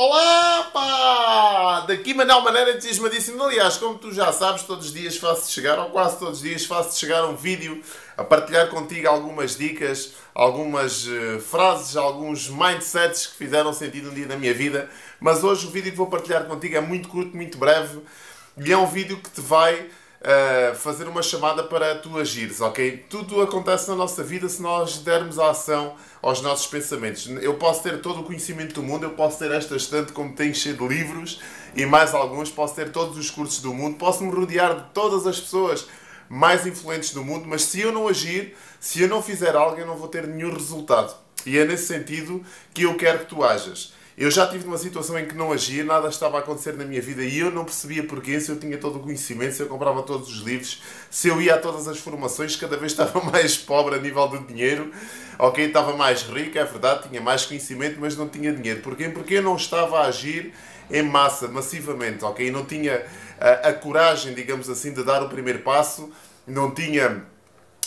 Olá, pá! Daqui Manuel Maneira entusiasmadíssimo. Aliás, como tu já sabes, todos os dias faço chegar, ou quase todos os dias, faço chegar um vídeo a partilhar contigo algumas dicas, algumas uh, frases, alguns mindsets que fizeram sentido um dia na minha vida. Mas hoje o vídeo que vou partilhar contigo é muito curto, muito breve e é um vídeo que te vai uh, fazer uma chamada para tu agires, ok? Tudo acontece na nossa vida se nós dermos a ação aos nossos pensamentos. Eu posso ter todo o conhecimento do mundo, eu posso ter esta estante como tem cheio de livros e mais alguns, posso ter todos os cursos do mundo, posso me rodear de todas as pessoas mais influentes do mundo, mas se eu não agir, se eu não fizer algo, eu não vou ter nenhum resultado. E é nesse sentido que eu quero que tu ajas. Eu já tive numa situação em que não agia, nada estava a acontecer na minha vida e eu não percebia porquê, se eu tinha todo o conhecimento, se eu comprava todos os livros, se eu ia a todas as formações, cada vez estava mais pobre a nível de dinheiro, ok? Estava mais rico, é verdade, tinha mais conhecimento, mas não tinha dinheiro. Porquê? Porque eu não estava a agir em massa, massivamente, ok? Não tinha a, a coragem, digamos assim, de dar o primeiro passo, não tinha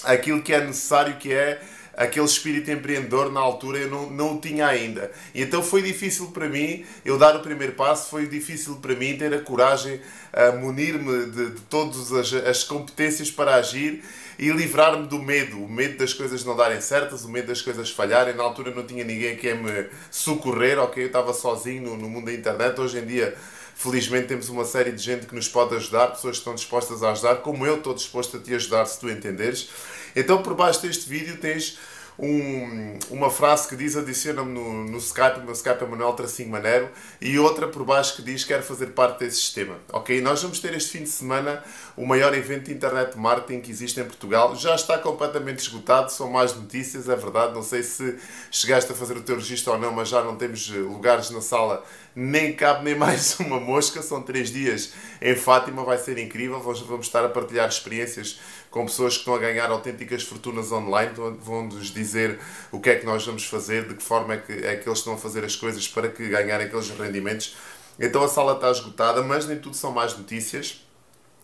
aquilo que é necessário, que é aquele espírito empreendedor na altura eu não, não o tinha ainda. E então foi difícil para mim eu dar o primeiro passo, foi difícil para mim ter a coragem a munir-me de, de todas as, as competências para agir e livrar-me do medo, o medo das coisas não darem certas, o medo das coisas falharem. Na altura não tinha ninguém que me socorrer, ok? Eu estava sozinho no, no mundo da internet. Hoje em dia Felizmente temos uma série de gente que nos pode ajudar, pessoas que estão dispostas a ajudar, como eu estou disposto a te ajudar se tu entenderes. Então por baixo deste vídeo tens um, uma frase que diz adiciona-me no, no Skype, o meu Skype é Manuel Tracinho Manero, e outra por baixo que diz quero fazer parte desse sistema. Ok? Nós vamos ter este fim de semana o maior evento de internet marketing que existe em Portugal. Já está completamente esgotado, são mais notícias, é verdade. Não sei se chegaste a fazer o teu registro ou não, mas já não temos lugares na sala, nem cabe nem mais uma mosca. São três dias em Fátima, vai ser incrível. Vamos estar a partilhar experiências com pessoas que estão a ganhar autênticas fortunas online, vão-nos dizer o que é que nós vamos fazer, de que forma é que, é que eles estão a fazer as coisas para que ganharem aqueles rendimentos. Então a sala está esgotada, mas nem tudo são más notícias.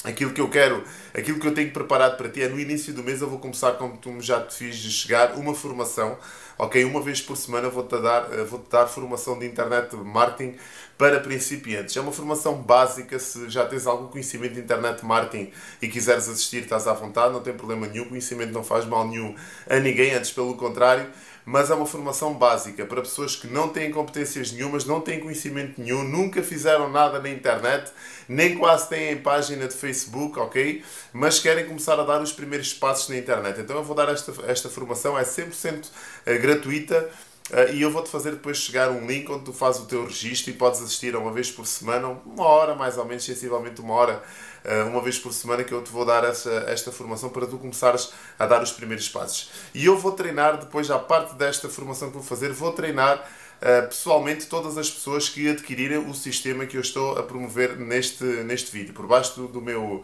Aquilo que eu quero, aquilo que eu tenho preparado para ti é no início do mês eu vou começar, como tu já te fiz chegar, uma formação ok? Uma vez por semana vou-te dar, eh, vou dar formação de internet marketing para principiantes. É uma formação básica, se já tens algum conhecimento de internet marketing e quiseres assistir, estás à vontade, não tem problema nenhum, conhecimento não faz mal nenhum a ninguém, antes pelo contrário mas é uma formação básica para pessoas que não têm competências nenhumas, não têm conhecimento nenhum, nunca fizeram nada na internet, nem quase têm página de Facebook, ok? Mas querem começar a dar os primeiros passos na internet. Então eu vou dar esta, esta formação, é 100% eh, gratuita. Uh, e eu vou-te fazer depois chegar um link onde tu fazes o teu registro e podes assistir uma vez por semana, uma hora mais ou menos, sensivelmente uma hora, uh, uma vez por semana, que eu te vou dar essa, esta formação para tu começares a dar os primeiros passos. E eu vou treinar, depois, à parte desta formação que vou fazer, vou treinar uh, pessoalmente todas as pessoas que adquirirem o sistema que eu estou a promover neste, neste vídeo. Por baixo do, do meu,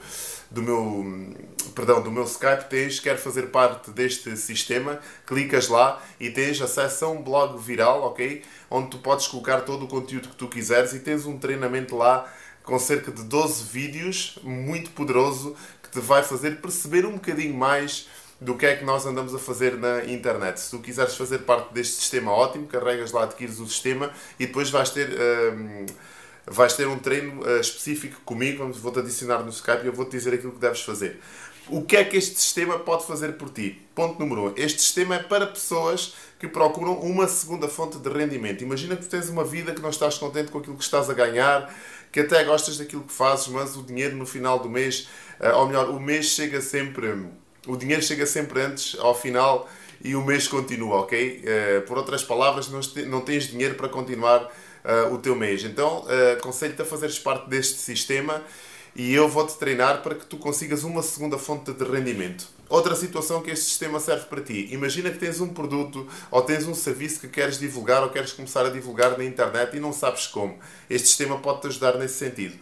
do meu, perdão, do meu Skype tens, quer fazer parte deste sistema, clicas lá e tens acesso a um blog viral, ok? Onde tu podes colocar todo o conteúdo que tu quiseres e tens um treinamento lá com cerca de 12 vídeos, muito poderoso, que te vai fazer perceber um bocadinho mais do que é que nós andamos a fazer na internet. Se tu quiseres fazer parte deste sistema ótimo, carregas lá, adquires o sistema e depois vais ter, um, vais ter um treino uh, específico comigo, vou-te adicionar no Skype e eu vou-te dizer aquilo que deves fazer. O que é que este sistema pode fazer por ti? Ponto número 1. Um. Este sistema é para pessoas que procuram uma segunda fonte de rendimento. Imagina que tu tens uma vida que não estás contente com aquilo que estás a ganhar, que até gostas daquilo que fazes, mas o dinheiro no final do mês, uh, ou melhor, o mês chega sempre o dinheiro chega sempre antes, ao final, e o mês continua, ok? Uh, por outras palavras, não tens dinheiro para continuar uh, o teu mês. Então, aconselho-te a fazeres parte deste sistema e eu vou-te treinar para que tu consigas uma segunda fonte de rendimento. Outra situação que este sistema serve para ti. Imagina que tens um produto ou tens um serviço que queres divulgar ou queres começar a divulgar na internet e não sabes como. Este sistema pode-te ajudar nesse sentido.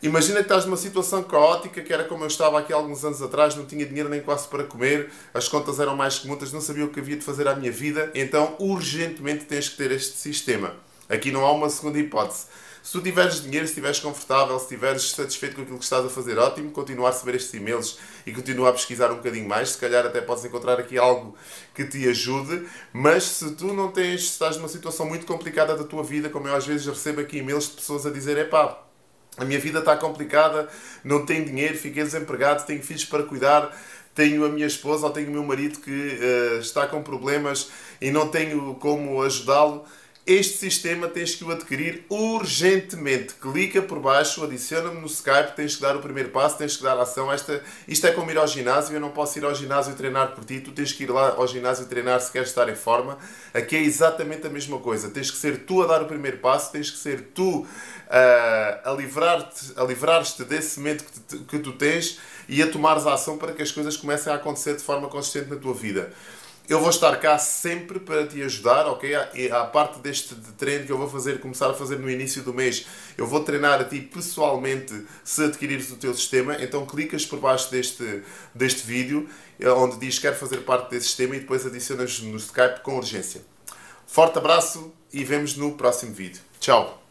Imagina que estás numa situação caótica, que era como eu estava aqui há alguns anos atrás, não tinha dinheiro nem quase para comer, as contas eram mais que muitas, não sabia o que havia de fazer à minha vida, então urgentemente tens que ter este sistema. Aqui não há uma segunda hipótese. Se tu tiveres dinheiro, se estiveres confortável, se estiveres satisfeito com aquilo que estás a fazer, ótimo, continuar a receber estes e-mails e continuar a pesquisar um bocadinho mais. Se calhar até podes encontrar aqui algo que te ajude. Mas se tu não tens, estás numa situação muito complicada da tua vida, como eu às vezes recebo aqui e-mails de pessoas a dizer, epá, a minha vida está complicada, não tenho dinheiro, fiquei desempregado, tenho filhos para cuidar, tenho a minha esposa ou tenho o meu marido que uh, está com problemas e não tenho como ajudá-lo. Este sistema tens que o adquirir urgentemente. Clica por baixo, adiciona-me no Skype, tens que dar o primeiro passo, tens que dar ação. Esta, isto é como ir ao ginásio, eu não posso ir ao ginásio treinar por ti, tu tens que ir lá ao ginásio treinar se queres estar em forma. Aqui é exatamente a mesma coisa. Tens que ser tu a dar o primeiro passo, tens que ser tu uh, a livrar-te a livrar desse medo que, te, que tu tens e a tomares a ação para que as coisas comecem a acontecer de forma consistente na tua vida. Eu vou estar cá sempre para te ajudar, ok? E a parte deste treino que eu vou fazer, começar a fazer no início do mês, eu vou treinar a ti pessoalmente se adquirires o teu sistema. Então clicas por baixo deste, deste vídeo, eh, onde diz quero fazer parte desse sistema e depois adicionas no Skype com urgência. Forte abraço e vemos no próximo vídeo. Tchau!